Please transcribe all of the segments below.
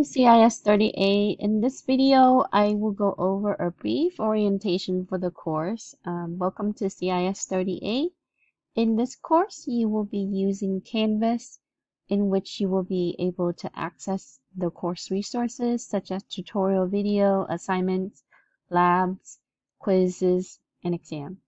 Hello CIS 30A. In this video, I will go over a brief orientation for the course. Um, welcome to CIS 30A. In this course, you will be using Canvas, in which you will be able to access the course resources such as tutorial video, assignments, labs, quizzes, and exam.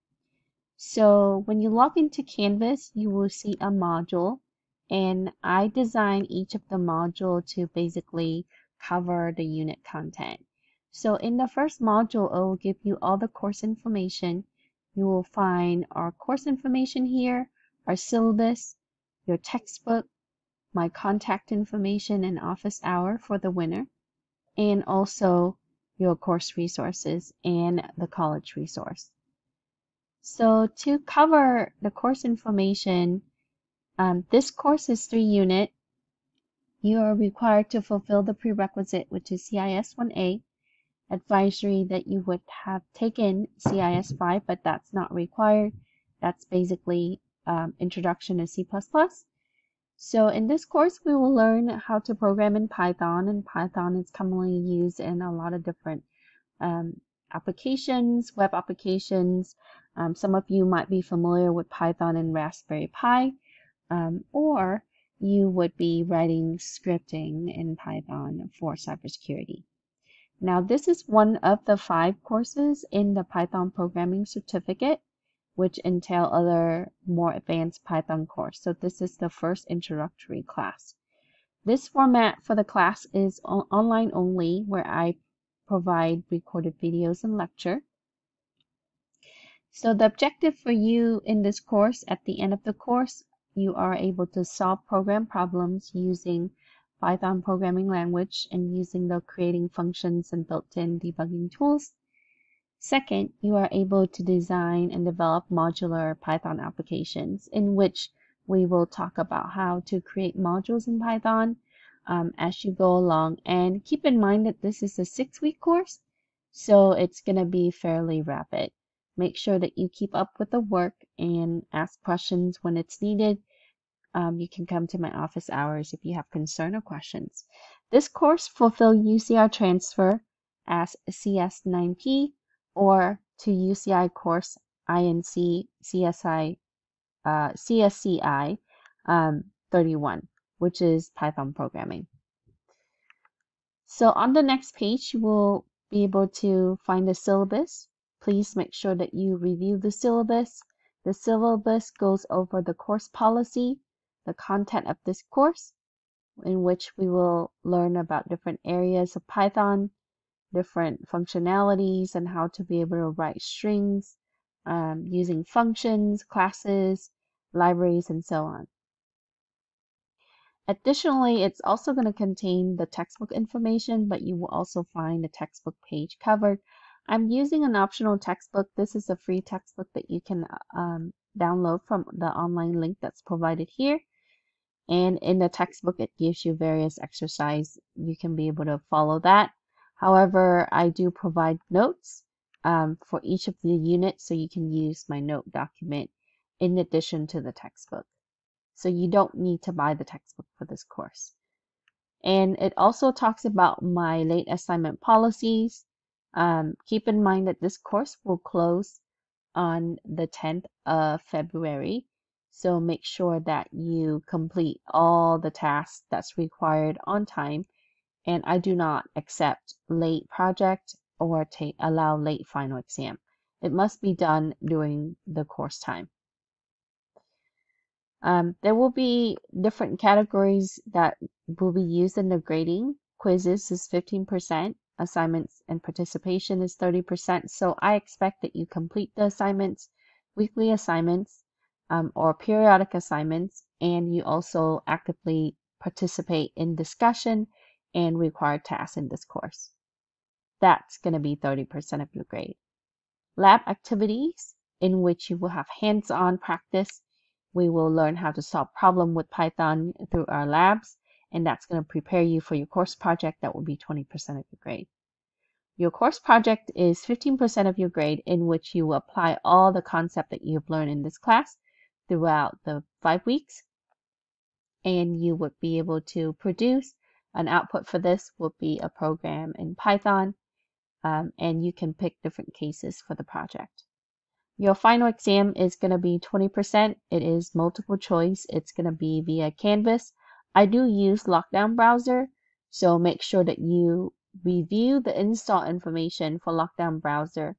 So when you log into Canvas, you will see a module and I design each of the module to basically cover the unit content. So in the first module, it will give you all the course information. You will find our course information here, our syllabus, your textbook, my contact information and office hour for the winner, and also your course resources and the college resource. So to cover the course information, um, this course is three unit. You are required to fulfill the prerequisite, which is CIS 1A, advisory that you would have taken CIS 5, but that's not required. That's basically um, introduction to C++. So in this course, we will learn how to program in Python, and Python is commonly used in a lot of different um, applications, web applications. Um, some of you might be familiar with Python and Raspberry Pi um, or you would be writing scripting in Python for cybersecurity. Now, this is one of the five courses in the Python programming certificate, which entail other more advanced Python course. So this is the first introductory class. This format for the class is online only, where I provide recorded videos and lecture. So the objective for you in this course at the end of the course you are able to solve program problems using Python programming language and using the creating functions and built-in debugging tools. Second, you are able to design and develop modular Python applications in which we will talk about how to create modules in Python um, as you go along. And keep in mind that this is a six-week course, so it's going to be fairly rapid. Make sure that you keep up with the work and ask questions when it's needed. Um, you can come to my office hours if you have concern or questions. This course fulfill UCI transfer as CS9P or to UCI course INC CSI uh, CSCI um, 31, which is Python programming. So on the next page, you will be able to find the syllabus Please make sure that you review the syllabus. The syllabus goes over the course policy, the content of this course, in which we will learn about different areas of Python, different functionalities, and how to be able to write strings um, using functions, classes, libraries, and so on. Additionally, it's also going to contain the textbook information, but you will also find the textbook page covered I'm using an optional textbook. This is a free textbook that you can um, download from the online link that's provided here. And in the textbook, it gives you various exercise. You can be able to follow that. However, I do provide notes um, for each of the units, so you can use my note document in addition to the textbook. So you don't need to buy the textbook for this course. And it also talks about my late assignment policies, um, keep in mind that this course will close on the 10th of February. So make sure that you complete all the tasks that's required on time. And I do not accept late project or take, allow late final exam. It must be done during the course time. Um, there will be different categories that will be used in the grading. Quizzes is 15%, assignments and participation is 30%. So I expect that you complete the assignments, weekly assignments, um, or periodic assignments, and you also actively participate in discussion and required tasks in this course. That's going to be 30% of your grade. Lab activities in which you will have hands-on practice. We will learn how to solve problem with Python through our labs and that's going to prepare you for your course project that will be 20% of your grade. Your course project is 15% of your grade in which you will apply all the concept that you've learned in this class throughout the five weeks and you would be able to produce An output for this will be a program in Python, um, and you can pick different cases for the project. Your final exam is going to be 20%. It is multiple choice. It's going to be via Canvas. I do use Lockdown Browser, so make sure that you review the install information for Lockdown Browser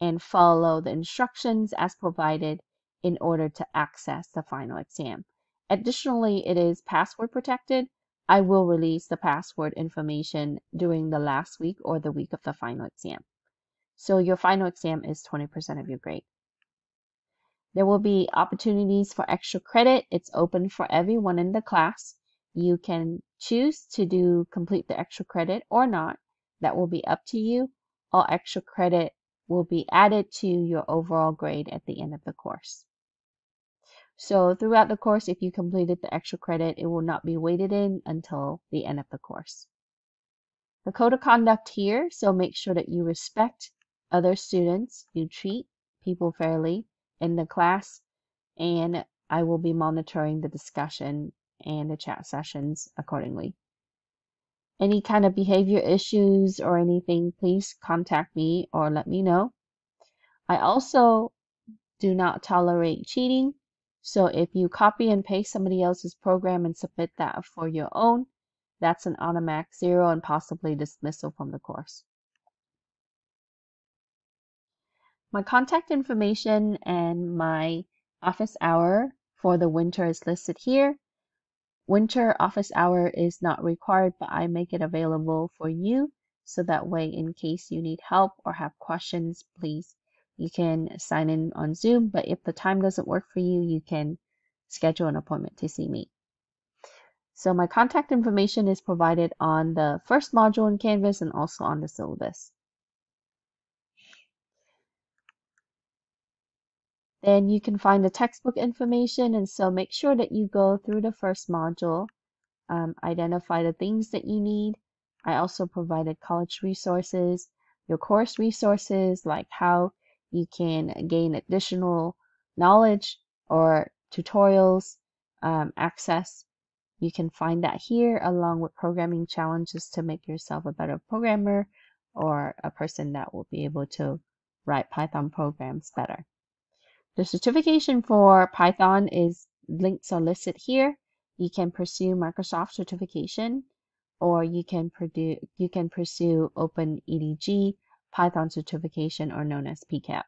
and follow the instructions as provided in order to access the final exam. Additionally, it is password protected. I will release the password information during the last week or the week of the final exam. So your final exam is 20% of your grade. There will be opportunities for extra credit. It's open for everyone in the class. You can choose to do complete the extra credit or not. That will be up to you. All extra credit will be added to your overall grade at the end of the course. So throughout the course, if you completed the extra credit, it will not be weighted in until the end of the course. The code of conduct here, so make sure that you respect other students, you treat people fairly, in the class and I will be monitoring the discussion and the chat sessions accordingly. Any kind of behavior issues or anything, please contact me or let me know. I also do not tolerate cheating. So if you copy and paste somebody else's program and submit that for your own, that's an automatic zero and possibly dismissal from the course. My contact information and my office hour for the winter is listed here. Winter office hour is not required, but I make it available for you. So that way, in case you need help or have questions, please, you can sign in on Zoom. But if the time doesn't work for you, you can schedule an appointment to see me. So my contact information is provided on the first module in Canvas and also on the syllabus. Then you can find the textbook information and so make sure that you go through the first module, um, identify the things that you need. I also provided college resources, your course resources like how you can gain additional knowledge or tutorials, um, access. You can find that here along with programming challenges to make yourself a better programmer or a person that will be able to write Python programs better. The certification for Python is links are listed here. You can pursue Microsoft certification or you can pursue you can pursue OpenEDG Python certification or known as PCAP.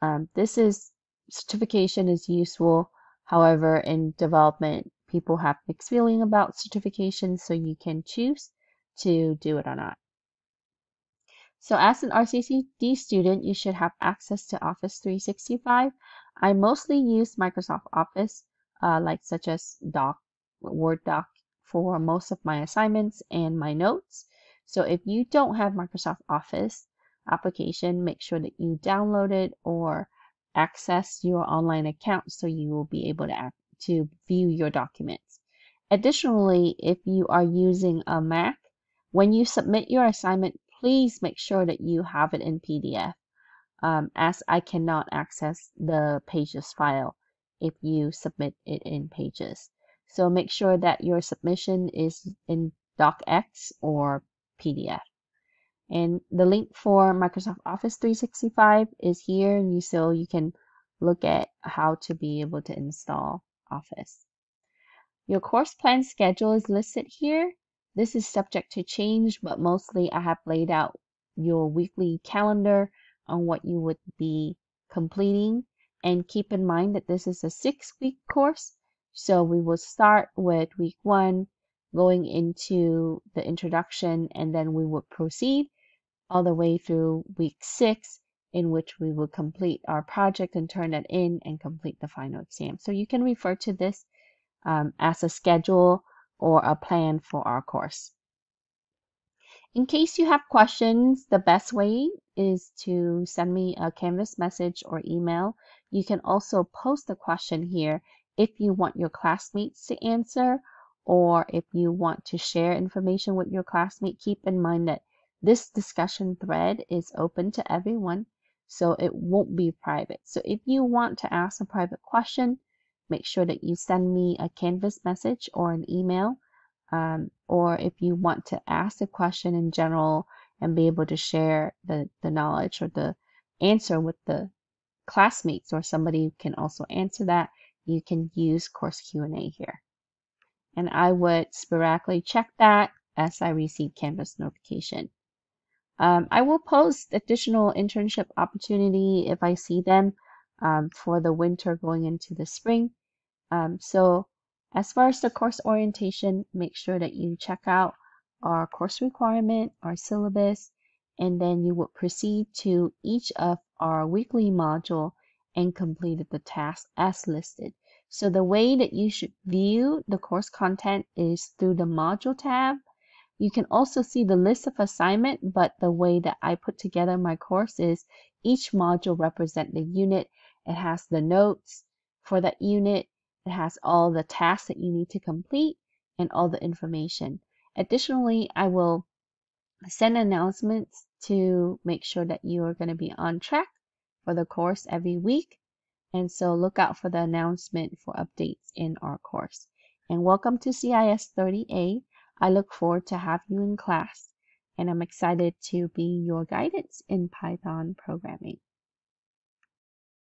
Um, this is certification is useful. However, in development, people have mixed feeling about certification, so you can choose to do it or not. So as an RCCD student, you should have access to Office 365. I mostly use Microsoft Office, uh, like such as Doc, Word Doc for most of my assignments and my notes. So if you don't have Microsoft Office application, make sure that you download it or access your online account so you will be able to, to view your documents. Additionally, if you are using a Mac, when you submit your assignment please make sure that you have it in PDF um, as I cannot access the pages file if you submit it in pages. So make sure that your submission is in docx or PDF. And the link for Microsoft Office 365 is here and you so you can look at how to be able to install Office. Your course plan schedule is listed here this is subject to change, but mostly I have laid out your weekly calendar on what you would be completing. And keep in mind that this is a six week course. So we will start with week one, going into the introduction, and then we would proceed all the way through week six, in which we will complete our project and turn it in and complete the final exam. So you can refer to this um, as a schedule or a plan for our course. In case you have questions, the best way is to send me a Canvas message or email. You can also post a question here if you want your classmates to answer or if you want to share information with your classmate. Keep in mind that this discussion thread is open to everyone, so it won't be private. So if you want to ask a private question, make sure that you send me a Canvas message or an email um, or if you want to ask a question in general and be able to share the, the knowledge or the answer with the classmates or somebody who can also answer that, you can use course Q&A here. And I would sporadically check that as I receive Canvas notification. Um, I will post additional internship opportunity if I see them um, for the winter going into the spring. Um, so as far as the course orientation, make sure that you check out our course requirement, our syllabus, and then you will proceed to each of our weekly module and completed the task as listed. So the way that you should view the course content is through the module tab. You can also see the list of assignment, but the way that I put together my course is each module represent the unit. It has the notes for that unit it has all the tasks that you need to complete and all the information. Additionally, I will send announcements to make sure that you are going to be on track for the course every week. And so look out for the announcement for updates in our course. And welcome to CIS 30A. I look forward to have you in class and I'm excited to be your guidance in Python programming.